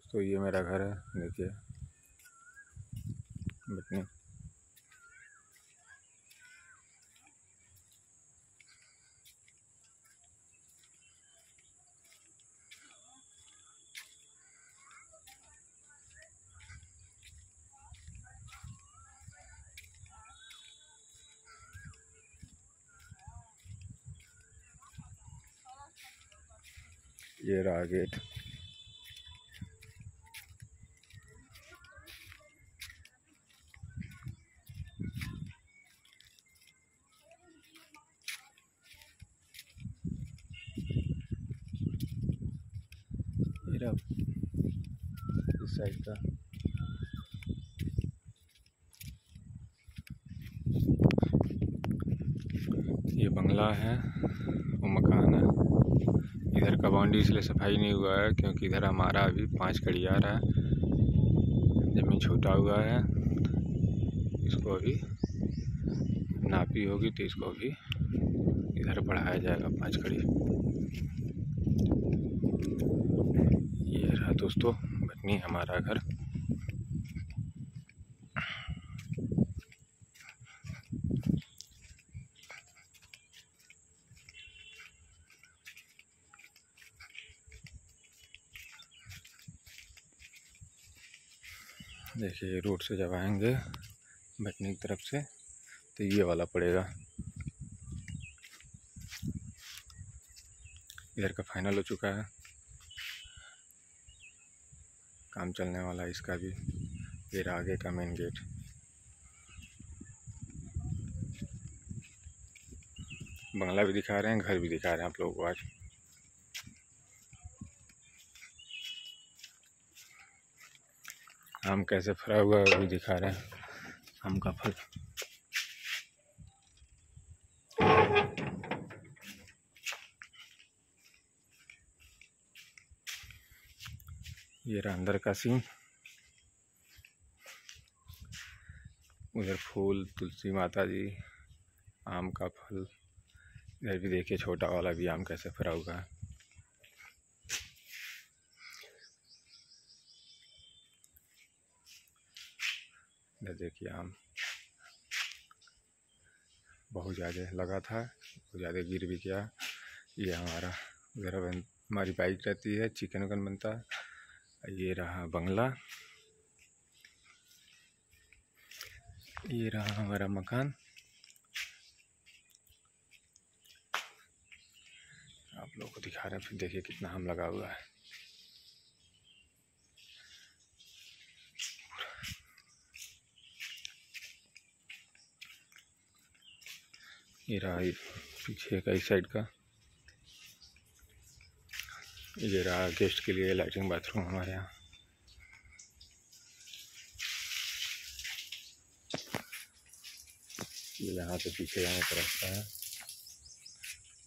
दोस्तों ये मेरा घर है देखिए। बटनी ये रहा गेट। ये इस साइड का। ये बंगला है वो मकान है। इधर का बाउंड्री इसलिए सफ़ाई नहीं हुआ है क्योंकि इधर हमारा अभी पाँच कड़ी आ रहा है। ज़मीन छोटा हुआ है। इसको अभी नापी होगी तो इसको भी इधर बढ़ाया जाएगा पाँच कड़ी ये रहा दोस्तों बटनी हमारा घर। देखिए रोड से जब आएँगे, बटनी की तरफ़ से तो ये वाला पड़ेगा। इधर का फाइनल हो चुका है। काम चलने वाला है इसका भी। फिर आगे का मेन गेट बंगला भी दिखा रहे हैं, घर भी दिखा रहे हैं आप लोगों को आज। आम कैसे फरा हुआ है वो भी दिखा रहे हैं। आम का फल। ये रहा अंदर का सीन उधर फूल, तुलसी माता जी, आम का फल। इधर भी देखिए, छोटा वाला भी आम कैसे फरा हुआ है। इधर देखिए आम। बहुत ज़्यादा लगा था, बहुत ज़्यादा गिर भी गया। ये हमारा, उधर हमारी बाइक रहती है, चिकन उकन बनता है। ये रहा बंगला। ये रहा हमारा मकान। आप लोगों को दिखा रहे हैं, फिर देखिए कितना हम लगा हुआ है। ये रहा पीछे का इस साइड का। ये गेस्ट के लिए लाइटिंग बाथरूम हमारे यहाँ। यहाँ से पीछे जाने का रास्ता है।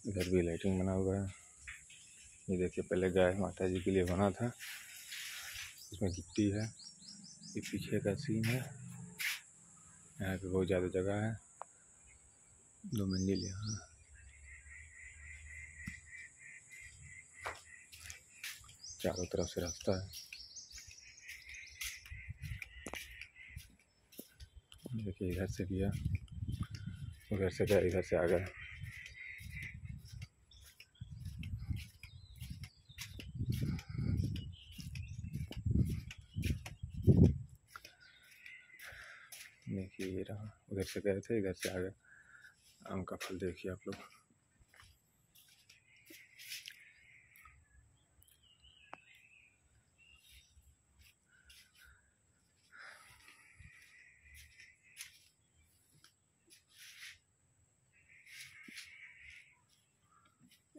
इधर भी लाइटिंग बना हुआ है। ये देखिए, पहले गाय माता जी के लिए बना था। इसमें गिट्टी है। ये पीछे का सीन है। यहाँ पे बहुत ज़्यादा जगह है। दो मंजिल यहाँ। चारों तरफ़ से रास्ता है देखिए इधर से भी है उधर से गया इधर से आ गया देखिए ये रहा उधर से गए थे इधर से आ गए आम का फल देखिए आप लोग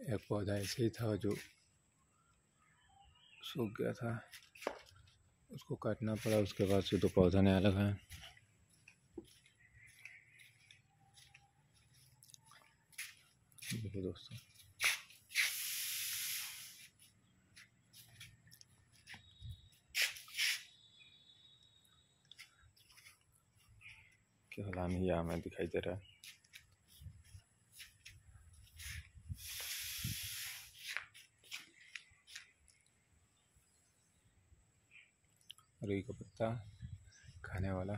एक पौधा ऐसे ही था जो सूख गया था। उसको काटना पड़ा, उसके बाद से दो पौधा नया लगा है। दोस्तों। केवल आम ही आम है दिखाई दे रहा है। रुई का पत्ता खाने वाला।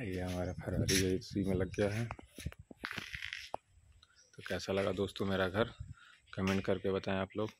ये हमारा फरारी है, इसी में लग गया है। तो कैसा लगा दोस्तों मेरा घर? कमेंट करके बताएँ आप लोग।